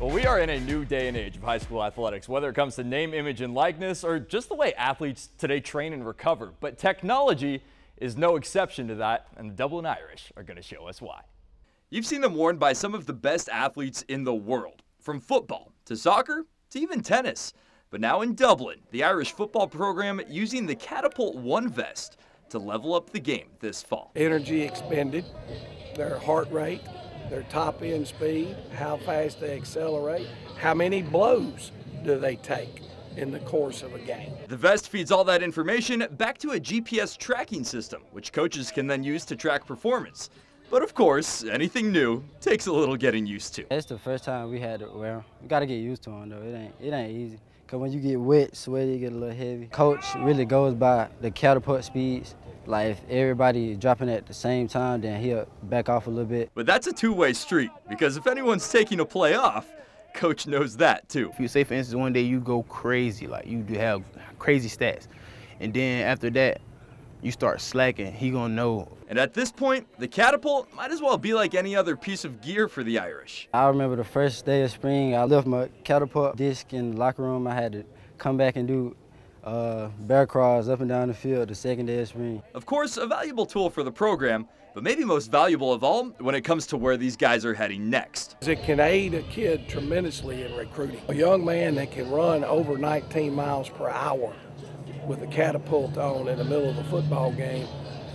Well, we are in a new day and age of high school athletics, whether it comes to name, image, and likeness, or just the way athletes today train and recover. But technology is no exception to that, and the Dublin Irish are going to show us why. You've seen them worn by some of the best athletes in the world, from football to soccer to even tennis. But now in Dublin, the Irish football program using the Catapult One vest to level up the game this fall. Energy expended, their heart rate, their top end speed, how fast they accelerate, how many blows do they take in the course of a game. The vest feeds all that information back to a GPS tracking system, which coaches can then use to track performance. But of course, anything new takes a little getting used to. It's the first time we had to wear them. You gotta get used to them though. It ain't it ain't easy. Cause when you get wet, sweaty, get a little heavy. Coach really goes by the catapult speeds. Like if everybody dropping at the same time, then he'll back off a little bit. But that's a two-way street because if anyone's taking a play off, coach knows that too. If you say for instance one day you go crazy, like you do have crazy stats, and then after that you start slacking, he gonna know. And at this point, the catapult might as well be like any other piece of gear for the Irish. I remember the first day of spring, I left my catapult disc in the locker room. I had to come back and do uh, bear crawls up and down the field the second day of spring. Of course, a valuable tool for the program, but maybe most valuable of all when it comes to where these guys are heading next. It can aid a kid tremendously in recruiting. A young man that can run over 19 miles per hour with a catapult on in the middle of a football game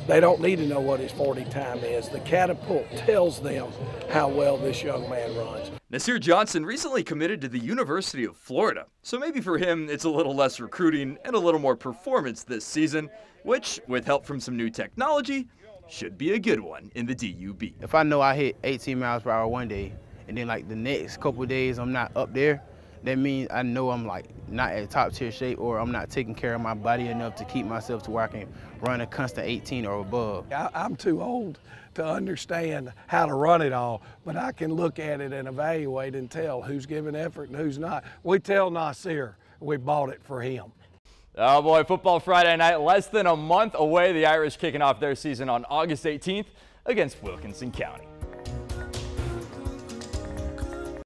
they don't need to know what his 40 time is. The catapult tells them how well this young man runs. Nasir Johnson recently committed to the University of Florida, so maybe for him it's a little less recruiting and a little more performance this season, which, with help from some new technology, should be a good one in the DUB. If I know I hit 18 miles per hour one day, and then like the next couple days I'm not up there, that means I know I'm like not at top tier shape or I'm not taking care of my body enough to keep myself to where I can run a constant 18 or above. I, am too old to understand how to run it all, but I can look at it and evaluate and tell who's giving effort and who's not. We tell Nasir we bought it for him. Oh boy, football Friday night, less than a month away. The Irish kicking off their season on August 18th against Wilkinson County.